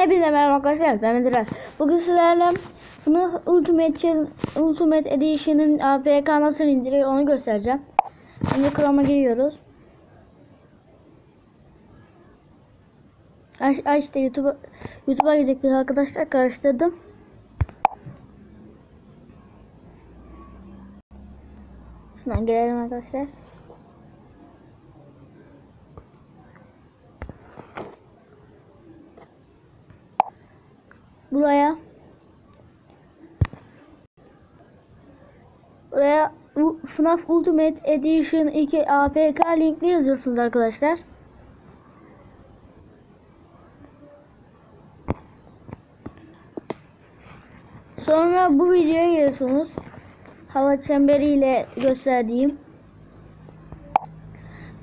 Hepinize merhaba arkadaşlar ben Mediral. Bugün sizlerle bunu Ultimate, Ultimate Edition'ın APK nasıl indiriyor onu göstereceğim. Şimdi Chrome'a giriyoruz. Ay, ay işte YouTube'a YouTube'a girecektik arkadaşlar karıştırdım. Şuradan girelim arkadaşlar. Buraya buraya FNAF Ultimate Edition 2 APK linkli yazıyorsunuz arkadaşlar. Sonra bu videoya geliyorsunuz. Hava çemberiyle gösterdiğim.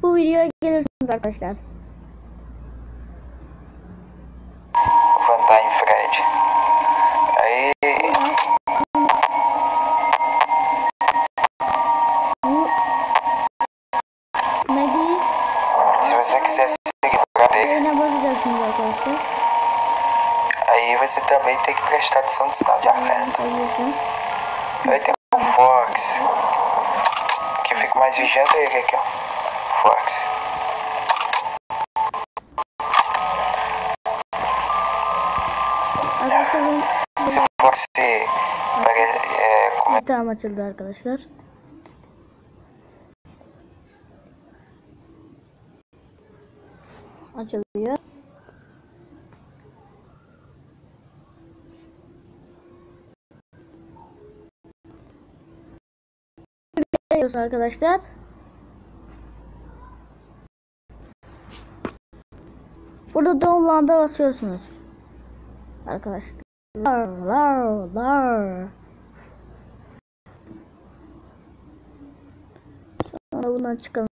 Bu videoya geliyorsunuz arkadaşlar. Quiser seguir dele, Yerine basacaksınız arkadaşlar. aí você também tem que prestar atenção no sinal de alerta. Aí tem o Fox, que eu fico mais vigiando ele aqui, ó. Fox. Se o Fox pare, é, come- tamam açıldı arkadaşlar. Açılıyor. Geliyoruz arkadaşlar. Burada download'a basıyorsunuz. Arkadaşlar. Lar lar lar. Sonra bundan çıkalım.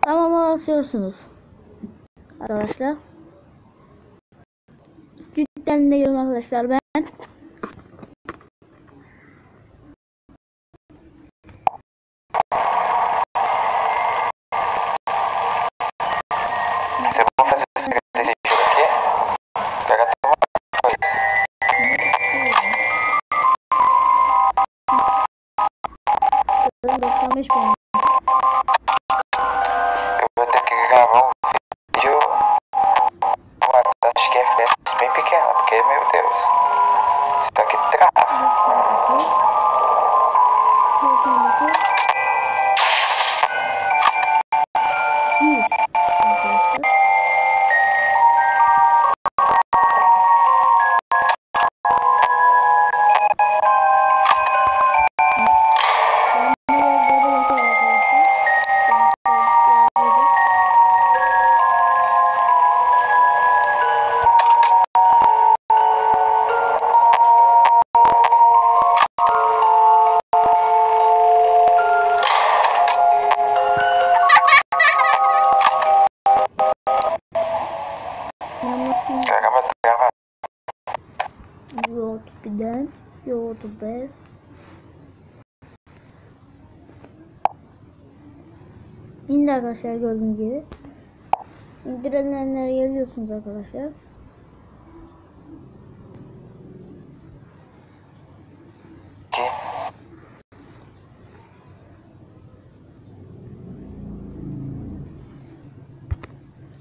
Tamam basıyorsunuz. Arkadaşlar. Cidden de geliyorum arkadaşlar ben. Se Thanks. YouTube'den YouTube İndi arkadaşlar gördüğünüz gibi. İndirilenleri yazıyorsunuz arkadaşlar.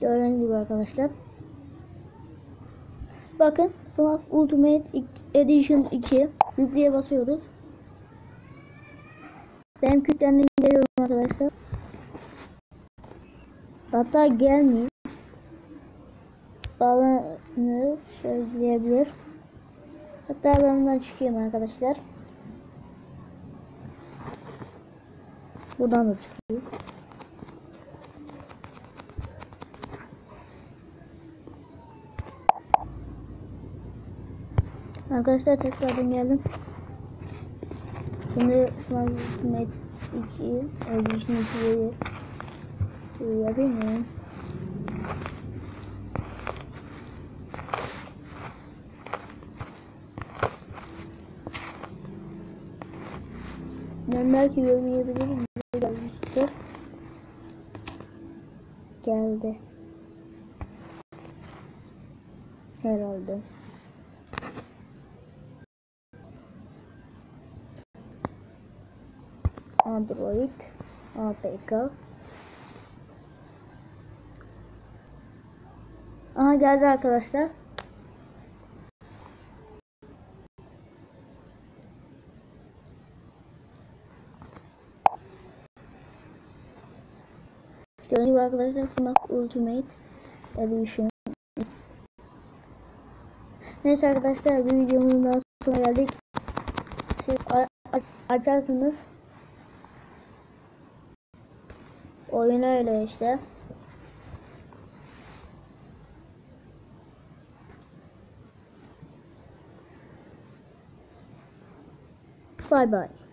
Gördüğünüz gibi arkadaşlar. Bakın FNAF Ultimate Edition 2 yükleye basıyoruz. Benim yüklendim geliyorum arkadaşlar. Hatta gelmiyor. Bağlanır söyleyebilir. Hatta ben bundan çıkayım arkadaşlar. Buradan da çıkıyor. Arkadaşlar tekrardan geldim. Şimdi Smart Ultimate 2 Edition 2'yi yapayım mı? Ben belki. Gelmiştir. Geldi. Herhalde. Android APK Aha geldi arkadaşlar. Gördüğünüz gibi arkadaşlar FNAF Ultimate Edition. Neyse arkadaşlar bir videomuzun daha sonuna geldik. Siz açarsınız. Oyun öyle işte. Bay bay.